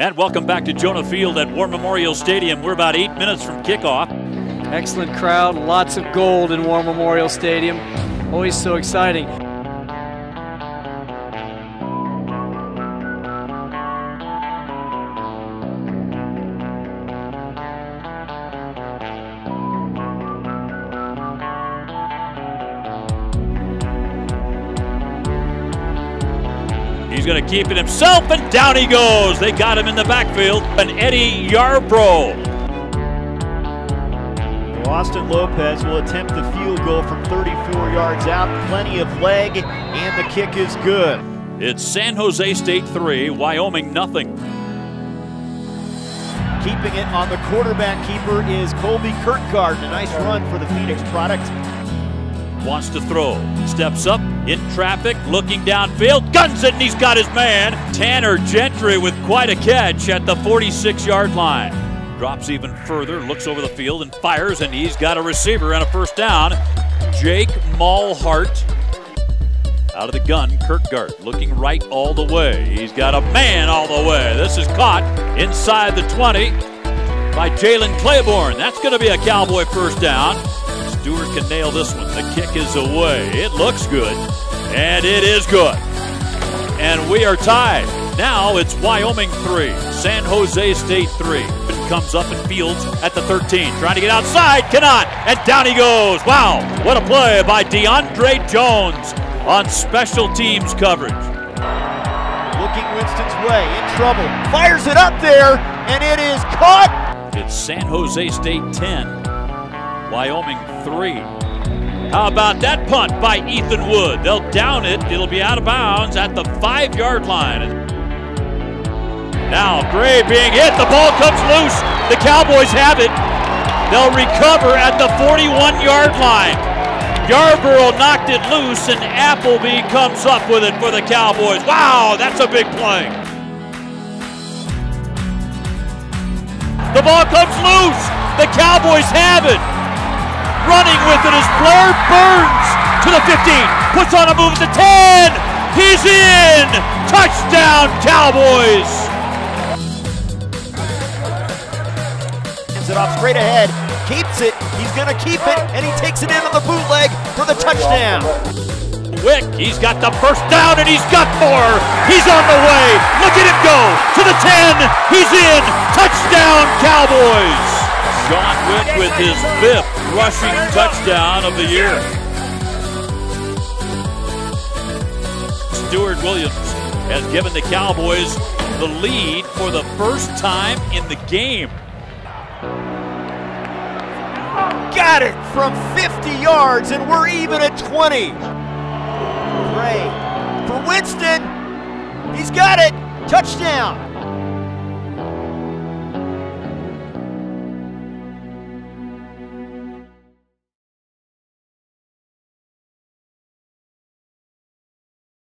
And welcome back to Jonah Field at War Memorial Stadium. We're about eight minutes from kickoff. Excellent crowd, lots of gold in War Memorial Stadium. Always so exciting. He's going to keep it himself, and down he goes. They got him in the backfield. And Eddie Yarbrough. Austin Lopez will attempt the field goal from 34 yards out. Plenty of leg, and the kick is good. It's San Jose State 3, Wyoming nothing. Keeping it on the quarterback keeper is Colby Kirkegaard. A nice run for the Phoenix product. Wants to throw. Steps up in traffic, looking downfield. Guns it, and he's got his man. Tanner Gentry with quite a catch at the 46 yard line. Drops even further, looks over the field and fires, and he's got a receiver and a first down. Jake Maulhardt out of the gun. Kirkegaard looking right all the way. He's got a man all the way. This is caught inside the 20 by Jalen Claiborne. That's going to be a Cowboy first down. Stewart can nail this one. The kick is away. It looks good, and it is good. And we are tied. Now it's Wyoming 3, San Jose State 3. Comes up and fields at the 13. Trying to get outside, cannot, and down he goes. Wow, what a play by DeAndre Jones on special teams coverage. Looking Winston's way, in trouble. Fires it up there, and it is caught. It's San Jose State 10, Wyoming 3. How about that punt by Ethan Wood? They'll down it. It'll be out of bounds at the five yard line. Now Gray being hit. The ball comes loose. The Cowboys have it. They'll recover at the 41 yard line. Yarbrough knocked it loose, and Appleby comes up with it for the Cowboys. Wow, that's a big play. The ball comes loose. The Cowboys have it. Running with it is Blair Burns to the 15. Puts on a move at the 10. He's in. Touchdown, Cowboys. Hands it off straight ahead. Keeps it. He's going to keep it, and he takes it in on the bootleg for the touchdown. Wick, he's got the first down, and he's got more. He's on the way. Look at him go to the 10. He's in. Touchdown, Cowboys. Shaun Wick with his fifth rushing touchdown of the year. Stewart Williams has given the Cowboys the lead for the first time in the game. Got it from 50 yards, and we're even at 20. Gray for Winston. He's got it. Touchdown.